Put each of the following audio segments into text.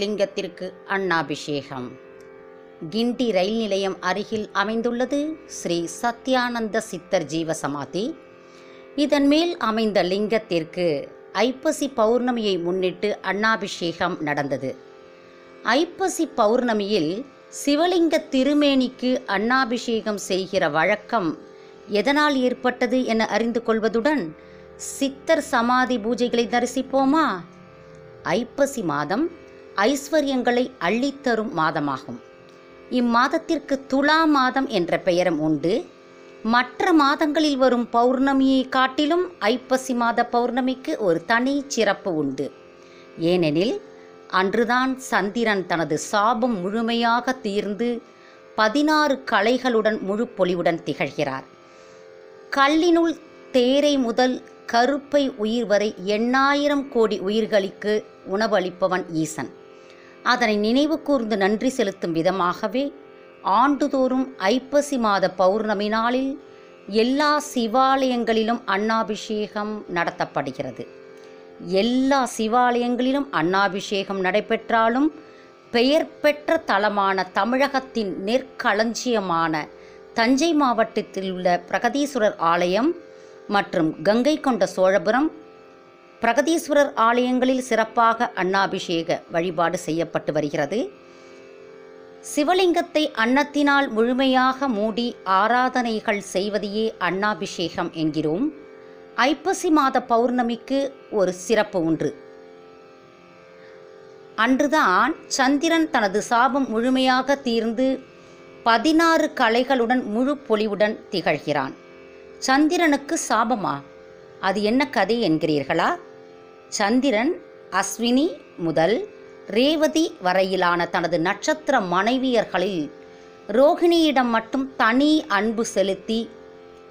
லிங்கத்திற்கு அண்ணாபிஷேகம் கிண்டி ரயில் நிலையம் அருகில் அமைந்துள்ளது ஸ்ரீ சத்யானந்த சித்தர் ஜீவ சமாதி இதன் மேல் அமைந்த லிங்கத்திற்கு ஐப்பசி பௌர்ணமியை முன்னிட்டு அண்ணாபிஷேகம் நடந்தது. ஐப்பசி பௌர்ணமியில் சிவலிங்க திருமேனிக்கு அண்ணாபிஷேகம் செய்கிற வழக்கம் எதனால் ஏற்பட்டது என அறிந்து கொள்வதுடன் சித்தர் சமாதி பூஜைகளை தரிசிப்போமா? ஐப்பசி மாதம் ஐஸ்வர்யங்களை அள்ளித்தரும் மாதமாகும். இம்மாதத்திற்கு துலா மாதம் என்ற பெயரும் உண்டு. மற்ற மாதங்களில் வரும் பௌர்ணமியை காட்டிலும் ஐப்பசி மாத பௌர்ணமிக்கு ஒரு தனி சிறப்பு உண்டு. ஏனெனில் அன்றுதான் சந்திரன் தனது சாபம் முழுமையாக தீர்ந்து பதினாறு கலைகளுடன் முழு பொலிவுடன் திகழ்கிறார். கல்லினுள் தேரை முதல் கருப்பை உயிர் வரை எண்ணாயிரம் கோடி உயிர்களுக்கு உணவளிப்பவன் ஈசன். அதனை நினைவு கூர்ந்து நன்றி செலுத்தும் விதமாகவே ஆண்டுதோறும் ஐப்பசி மாத பௌர்ணமி நாளில் எல்லா சிவாலயங்களிலும் அன்னாபிஷேகம் நடத்தப்படுகிறது. எல்லா சிவாலயங்களிலும் அன்னாபிஷேகம் நடைபெற்றாலும் பெயர் பெற்ற தலமான தமிழகத்தின் நெற்களஞ்சியமான தஞ்சை மாவட்டத்தில் உள்ள பிரகதீஸ்வரர் ஆலயம் மற்றும் கங்கை கொண்ட சோழபுரம் பிரகதீஸ்வரர் ஆலயங்களில் சிறப்பாக அன்னாபிஷேக வழிபாடு செய்யப்பட்டு வருகிறது. சிவலிங்கத்தை அன்னத்தினால் முழுமையாக மூடி ஆராதனைகள் செய்வதையே அன்னாபிஷேகம் என்கிறோம். ஐப்பசி மாத பௌர்ணமிக்கு ஒரு சிறப்பு உண்டு அன்றுதான் சந்திரன் தனது சாபம் முழுமையாக தீர்ந்து பதினாறு கலைகளுடன் முழு பொலிவுடன் திகழ்கிறான். சந்திரனுக்கு சாபமா? அது என்ன கதை என்கிறீர்களா? சந்திரன் அஸ்வினி முதல் ரேவதி வரையிலான தனது நட்சத்திர மனைவியர்களில் ரோகிணியிடம் மட்டும் தனி அன்பு செலுத்தி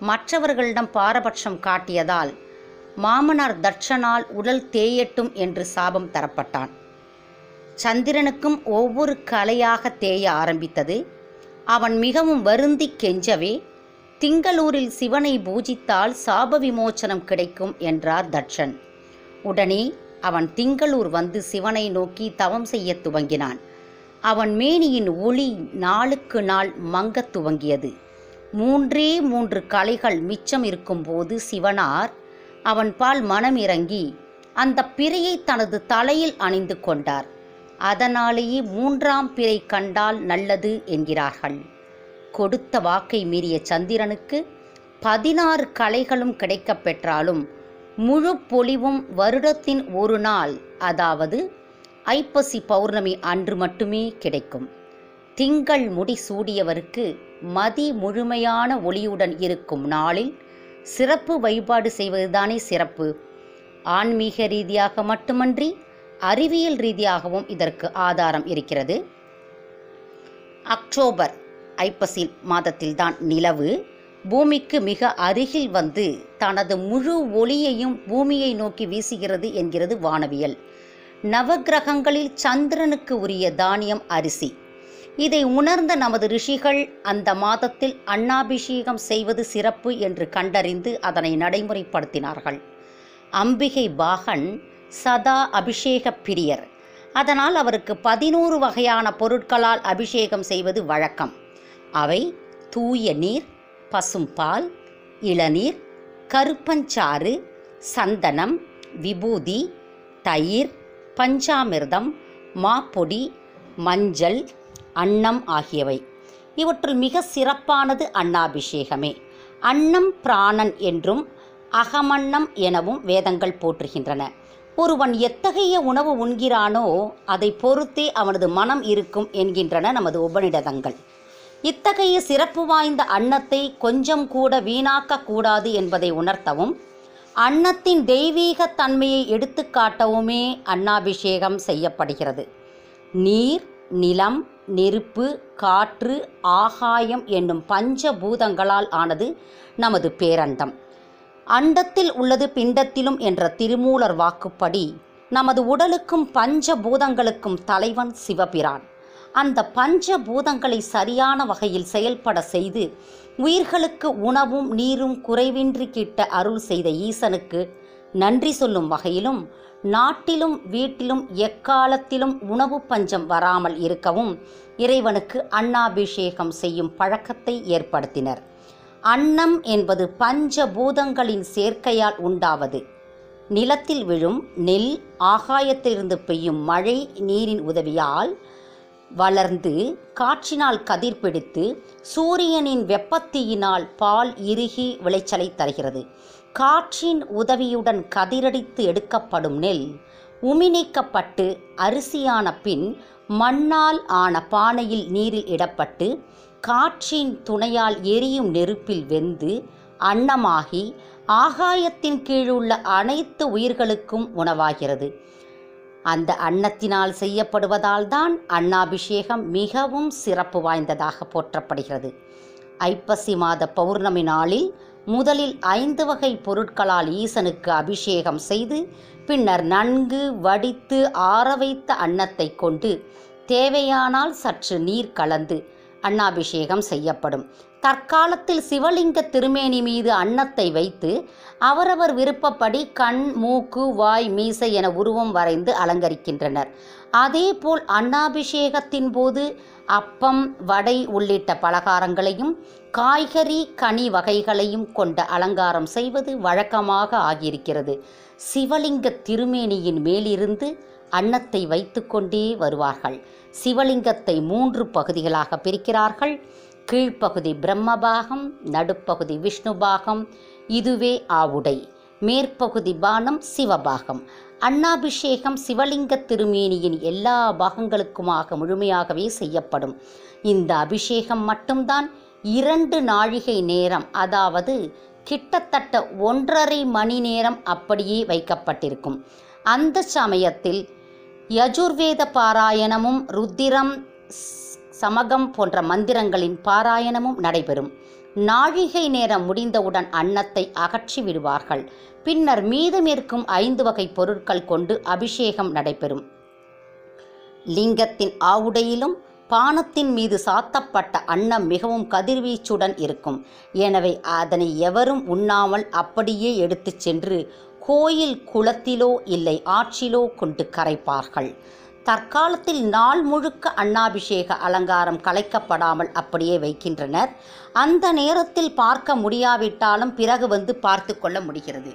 மற்றவர்களிடம் பாரபட்சம் காட்டியதால் மாமனார் தட்சனால் உடல் தேயட்டும் என்று சாபம் தரப்பட்டான். சந்திரனுக்கும் ஒவ்வொரு கலையாக தேய ஆரம்பித்தது. அவன் மிகவும் வருந்தி கெஞ்சவே திங்களூரில் சிவனை பூஜித்தால் சாப விமோச்சனம் கிடைக்கும் என்றார் தட்சன். உடனே அவன் திங்களூர் வந்து சிவனை நோக்கி தவம் செய்யத் துவங்கினான். அவன் மேனியின் ஒளி நாளுக்கு நாள் மங்கத் துவங்கியது. மூன்றே மூன்று கலைகள் மிச்சம் இருக்கும்போது சிவனார் அவன் பால் மனம் இறங்கி அந்த பிறையை தனது தலையில் அணிந்து கொண்டார். அதனாலேயே மூன்றாம் பிறை கண்டால் நல்லது என்கிறார்கள். கொடுத்த வாக்கை மீறிய சந்திரனுக்கு பதினாறு கலைகளும் கிடைக்கப் பெற்றாலும் முழு பொலிவும் வருடத்தின் ஒரு நாள் அதாவது ஐப்பசி பௌர்ணமி அன்று மட்டுமே கிடைக்கும். திங்கள் முடி சூடியவருக்கு மதி முழுமையான ஒளியுடன் இருக்கும் நாளில் சிறப்பு வழிபாடு செய்வதுதானே சிறப்பு. ஆன்மீக ரீதியாக மட்டுமன்றி அறிவியல் ரீதியாகவும் இதற்கு ஆதாரம் இருக்கிறது. அக்டோபர் ஐப்பசி மாதத்தில்தான் நிலவு. பூமிக்கு மிக அருகில் வந்து தனது முழு ஒளியையும் பூமியை நோக்கி வீசுகிறது என்கிறது வானவியல். நவக்கிரகங்களில் சந்திரனுக்கு உரிய தானியம் அரிசி. இதை உணர்ந்த நமது ரிஷிகள் அந்த மாதத்தில் அன்னாபிஷேகம் செய்வது சிறப்பு என்று கண்டறிந்து அதனை நடைமுறைப்படுத்தினார்கள். அம்பிகை பாகன் சதா அபிஷேக பிரியர். அதனால் அவருக்கு பதினோரு வகையான பொருட்களால் அபிஷேகம் செய்வது வழக்கம். அவை தூய நீர் பசும்பால் இளநீர் கருப்பஞ்சாறு சந்தனம் விபூதி தயிர் பஞ்சாமிர்தம் மாப்பொடி மஞ்சள் அன்னம் ஆகியவை. இவற்றுள் மிக சிறப்பானது அன்னாபிஷேகமே. அன்னம் பிராணன் என்றும் அகமன்னம் எனவும் வேதங்கள் போற்றுகின்றன. ஒருவன் எத்தகைய உணவு உண்கிறானோ அதை பொறுத்தே அவனது மனம் இருக்கும் என்கின்றன நமது உபநிடதங்கள். இத்தகைய சிறப்பு வாய்ந்த அன்னத்தை கொஞ்சம் கூட வீணாக்க கூடாது என்பதை உணர்த்தவும் அன்னத்தின் தெய்வீக தன்மையை எடுத்துக்காட்டவுமே அன்னாபிஷேகம் செய்யப்படுகிறது. நீர் நிலம் நெருப்பு காற்று ஆகாயம் என்னும் பஞ்சபூதங்களால் ஆனது நமது பேரண்டம். அண்டத்தில் உள்ளது பிண்டத்திலும் என்ற திருமூலர் வாக்குப்படி நமது உடலுக்கும் பஞ்சபூதங்களுக்கும் தலைவன் சிவபிரான். அந்த பஞ்ச பூதங்களை சரியான வகையில் செயல்பட செய்து உயிர்களுக்கு உணவும் நீரும் குறைவின்றி கிட்ட அருள் செய்த ஈசனுக்கு நன்றி சொல்லும் வகையிலும் நாட்டிலும் வீட்டிலும் எக்காலத்திலும் உணவு பஞ்சம் வராமல் இருக்கவும் இறைவனுக்கு அன்னாபிஷேகம் செய்யும் பழக்கத்தை ஏற்படுத்தினர். அன்னம் என்பது பஞ்ச பூதங்களின் சேர்க்கையால் உண்டாவது. நிலத்தில் விழும் நெல் ஆகாயத்திலிருந்து பெய்யும் மழை நீரின் உதவியால் வளர்ந்து காற்றினால் கதிர் பிடித்து சூரியனின் வெப்பத்தீயினால் பால் இறுகி விளைச்சலை தருகிறது. காற்றின் உதவியுடன் கதிரடித்து எடுக்கப்படும் நெல் உமிநீக்கப்பட்டு அரிசியான பின் மண்ணால் ஆன பானையில் நீரில் இடப்பட்டு காற்றின் துணையால் எரியும் நெருப்பில் வெந்து அன்னமாகி ஆகாயத்தின் கீழுள்ள அனைத்து உயிர்களுக்கும் உணவாகிறது. அந்த அன்னத்தினால் செய்யப்படுவதால் தான் அன்னாபிஷேகம் மிகவும் சிறப்பு வாய்ந்ததாக போற்றப்படுகிறது. ஐப்பசி மாத பௌர்ணமி நாளில் முதலில் ஐந்து வகை பொருட்களால் ஈசனுக்கு அபிஷேகம் செய்து பின்னர் நன்கு வடித்து ஆற வைத்த அன்னத்தை கொண்டு தேவையானால் சற்று நீர் கலந்து அன்னாபிஷேகம் செய்யப்படும். தற்காலத்தில் சிவலிங்க திருமேனி மீது அன்னத்தை வைத்து அவரவர் விருப்பப்படி கண் மூக்கு வாய் மீசை என உருவம் வரைந்து அலங்கரிக்கின்றனர். அதேபோல் அன்னாபிஷேகத்தின் போது அப்பம் வடை உள்ளிட்ட பலகாரங்களையும் காய்கறி கனி வகைகளையும் கொண்ட அலங்காரம் செய்வது வழக்கமாக ஆகியிருக்கிறது. சிவலிங்க திருமேனியின் மேலிருந்து அன்னத்தை வைத்துக்கொண்டே வருவார்கள். சிவலிங்கத்தை மூன்று பகுதிகளாக பிரிக்கிறார்கள். கீழ்ப்பகுதி பிரம்மபாகம் நடுப்பகுதி விஷ்ணுபாகம் இதுவே ஆவுடை. மேற்பகுதி பானம் சிவபாகம். அண்ணாபிஷேகம் சிவலிங்க திருமேனியின் எல்லா பாகங்களுக்குமாக முழுமையாகவே செய்யப்படும். இந்த அபிஷேகம் மட்டும்தான் இரண்டு நாழிகை நேரம் அதாவது கிட்டத்தட்ட ஒன்றரை மணி நேரம் அப்படியே வைக்கப்பட்டிருக்கும். அந்த சமயத்தில் யஜுர்வேத பாராயணமும் ருத்திரம் சமகம் போன்ற மந்திரங்களின் பாராயணமும் நடைபெறும். நாழிகை நேரம் முடிந்தவுடன் அன்னத்தை அகற்றி விடுவார்கள். பின்னர் மீதமிருக்கும் ஐந்து வகை பொருட்கள் கொண்டு அபிஷேகம் நடைபெறும். லிங்கத்தின் ஆவுடையிலும் பானத்தின் மீது சாத்தப்பட்ட அன்னம் மிகவும் கதிர்வீச்சுடன் இருக்கும். எனவே அதனை எவரும் உண்ணாமல் அப்படியே எடுத்துச் சென்று கோயில் குளத்திலோ இல்லை ஆற்றிலோ கொண்டு கரைப்பார்கள். தற்காலத்தில் நாள் முழுக்க அன்னாபிஷேக அலங்காரம் கலைக்கப்படாமல் அப்படியே வைக்கின்றனர். அந்த நேரத்தில் பார்க்க முடியாவிட்டாலும் பிறகு வந்து பார்த்து கொள்ள முடிகிறது.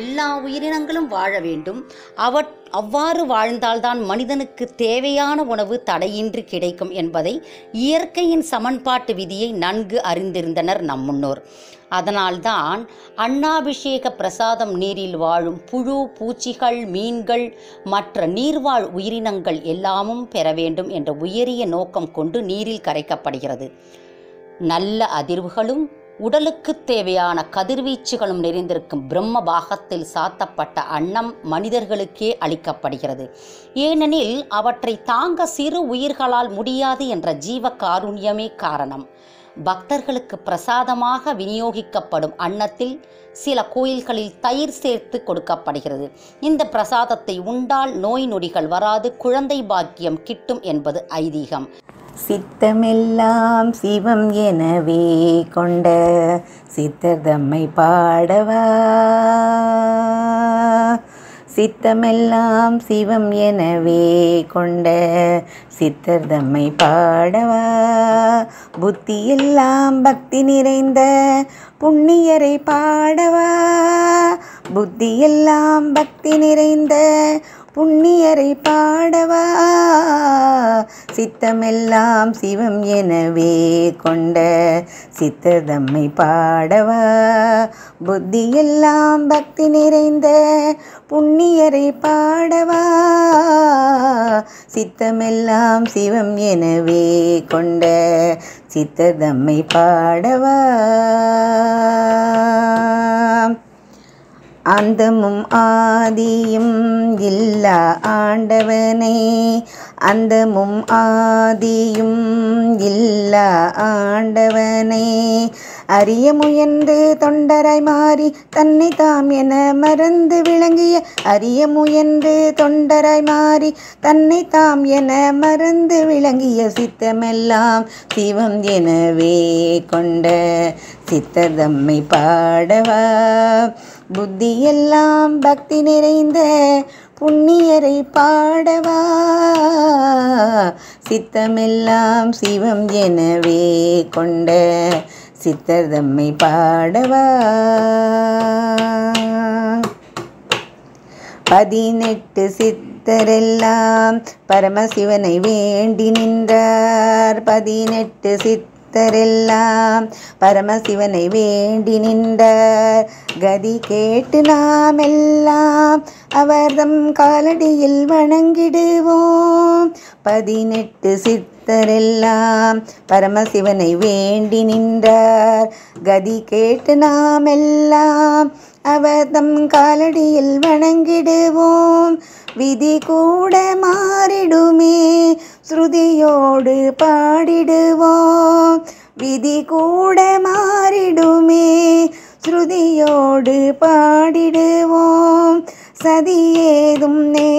எல்லா உயிரினங்களும் வாழ வேண்டும். அவற் அவ்வாறு வாழ்ந்தால்தான் மனிதனுக்கு தேவையான உணவு தடையின்றி கிடைக்கும் என்பதை இயற்கையின் சமன்பாட்டு விதியை நன்கு அறிந்திருந்தனர் நம் முன்னோர். அதனால்தான் அன்னாபிஷேக பிரசாதம் நீரில் வாழும் புழு பூச்சிகள் மீன்கள் மற்ற நீர்வாழ் உயிரினங்கள் எல்லாமும் பெற வேண்டும் என்ற உயரிய நோக்கம் கொண்டு நீரில் கரைக்கப்படுகிறது. நல்ல அதிர்வுகளும் உடலுக்கு தேவையான கதிர்வீச்சுகளும் நிறைந்திருக்கும் பிரம்ம பாகத்தில் சாத்தப்பட்ட அன்னம் மனிதர்களுக்கே அளிக்கப்படுகிறது. ஏனெனில் அவற்றை தாங்க சிறு உயிர்களால் முடியாது என்ற ஜீவ காருண்யமே காரணம். பக்தர்களுக்கு பிரசாதமாக விநியோகிக்கப்படும் அன்னத்தில் சில கோயில்களில் தயிர் சேர்த்து கொடுக்கப்படுகிறது. இந்த பிரசாதத்தை உண்டால் நோய் நொடிகள் வராது குழந்தை பாக்கியம் கிட்டும் என்பது ஐதீகம். சித்தமெல்லாம் சிவம் எனவே கொண்ட சித்தர் தம்மை பாடவா. சித்தமெல்லாம் சிவம் எனவே கொண்ட சித்தர் தம்மை பாடவா? புத்தியெல்லாம் பக்தி நிறைந்த புண்ணியரை பாடவா? புத்தியெல்லாம் பக்தி நிறைந்த புண்ணியரை பாடவா? சித்தமெல்லாம் சிவம் எனவே கொண்ட சித்ததம்மை பாடவா? புத்தியெல்லாம் பக்தி நிறைந்த புண்ணியரை பாடவா? சித்தமெல்லாம் சிவம் எனவே கொண்ட சித்ததம்மை பாடவா? அந்தமும் ஆதியும் இல்லா ஆண்டவனே. அந்தமும் ஆதியும் இல்லா ஆண்டவனே. அறிய முயன்று தொண்டராய் மாறி தன்னை தாம் என மறந்து விளங்கிய அறிய முயன்று தொண்டராய் மாறி தன்னை தாம் என மறந்து விளங்கிய சித்தமெல்லாம் சிவம் எனவே கொண்ட சித்ததம்மை பாடவா. புத்தியெல்லாம் பக்தி நிறைந்த புண்ணியரை பாடவா. சித்தமெல்லாம் சிவம் எனவே கொண்ட சித்ததம்மை பாடவா. பதினெட்டு சித்தரெல்லாம் பரமசிவனை வேண்டி நின்றார். பதினெட்டு பக்தரெல்லாம் பரமசிவனை வேண்டி நின்றார். கதி கேட்டு நாம் எல்லாம் அவர்தம் காலடியில் வணங்கிடுவோம். பதினெட்டு சித்தரெல்லாம் பரமசிவனை வேண்டி நின்றார். கதி கேட்டு நாம் எல்லாம் அவதம் காலடியில் வணங்கிடுவோம். விதி கூட மாறிடுமே ஸ்ருதியோடு பாடிடுவோம். விதி கூட மாறிடுமே ஸ்ருதியோடு பாடிடுவோம். சதி ஏதும் நேராது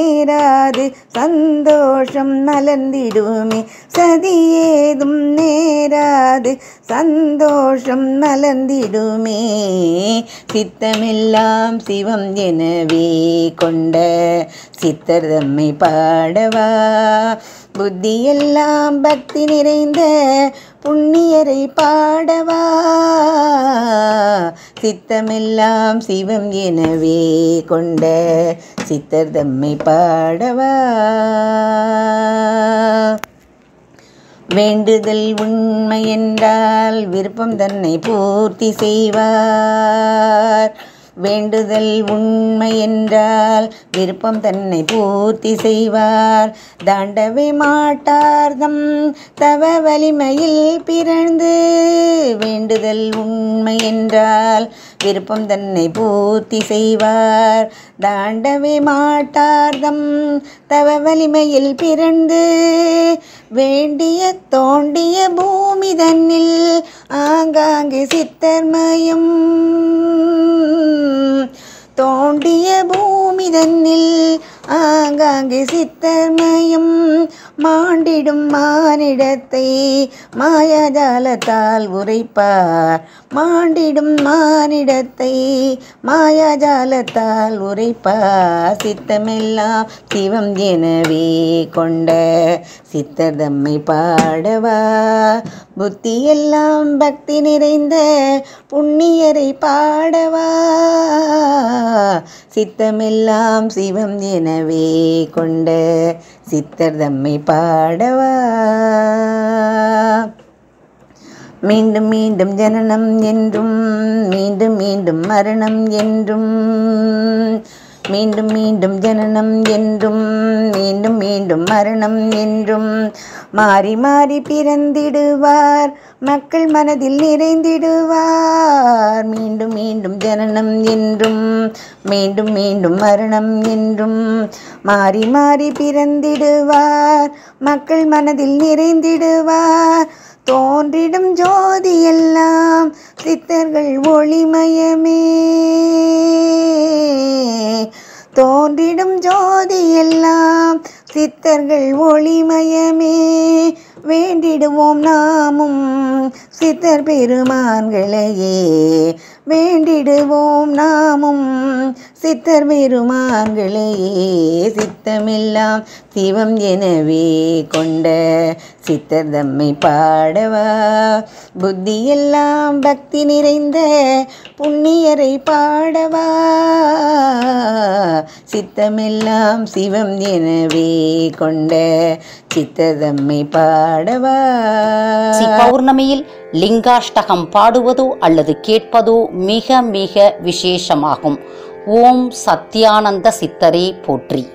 சந்தோஷம் மலர்ந்திடுமே சதி ஏதும் நேராது சந்தோஷம் மலர்ந்திடுமே சித்தமெல்லாம் சிவம் எனவே கொண்ட சித்தர் தம்மை பாடவா புத்தியெல்லாம் பக்தி நிறைந்த புண்ணியரை பாடவா. சித்தமெல்லாம் சிவம் எனவே கொண்ட சித்தர் தம்மை பாடவா. வேண்டுதல் உண்மை என்றால் விருப்பம் தன்னை பூர்த்தி செய்வார். வேண்டுதல் உண்மை என்றால் விருப்பம் தன்னை பூர்த்தி செய்வார். தாண்டவே மாட்டார்தம் தவ வலிமையில் பிறந்து வேண்டுதல் உண்மை என்றால் விருப்பம் தன்னை பூர்த்தி செய்வார். தாண்டவே மாட்டார்தம் தவ வலிமையில் பிறந்து வேண்டிய தோண்டிய பூமி தன்னில் ஆங்காங்கு சித்தர்மயம். தோண்டிய பூமி தன்னில் ஆங்காங்கே சித்தர்மயம் மாண்டிடும் மானிடத்தை மாயாஜாலத்தால் உரைப்பார். மாண்டிடும் மானிடத்தை மாயாஜாலத்தால் உரைப்பார். சித்தமெல்லாம் சிவம் எனவே கொண்ட சித்தர் தம்மை பாடவா. புத்தியெல்லாம் பக்தி நிறைந்த புண்ணியரை பாடவா. சித்தமெல்லாம் சிவம் என எனவே கொண்ட சித்தர் தம்மை பாடவா. மீண்டும் மீண்டும் ஜனனம் என்றும் மீண்டும் மீண்டும் மரணம் என்றும் மீண்டும் மீண்டும் ஜனனம் என்றும் மீண்டும் மீண்டும் மரணம் என்றும். மாறி மாறி பிறந்திடுவார் மக்கள் மனதில் நிறைந்திடுவார். மீண்டும் மீண்டும் ஜனனம் என்றும் மீண்டும் மீண்டும் மரணம் என்றும். மாறி மாறி பிறந்திடுவார் மக்கள் மனதில் நிறைந்திடுவார். தோன்றிடும் ஜோதி எல்லாம் சித்தர்கள் ஒளிமயமே. தோன்றிடும் ஜோதி எல்லாம் சித்தர்கள் ஒளிமயமே. வேண்டிடுவோம் நாமும் சித்தர் பெருமான்களையே. வேண்டிடுவோம் நாமும் சித்தர் பெருமான்களையே சித்தமெல்லாம் சிவம் எனவே கொண்ட சித்தர் தம்மை பாடவா? புத்தியெல்லாம் பக்தி நிறைந்த புண்ணியரை பாடவா? சித்தமெல்லாம் சிவம் எனவே கொண்ட சித்தர் தம்மை பாடவா? பௌர்ணமியில் லிங்காஷ்டகம் பாடுவதோ அல்லது கேட்பதோ மிக மிக விசேஷமாகும். ஓம் சத்யானந்த சித்தரே போற்றி.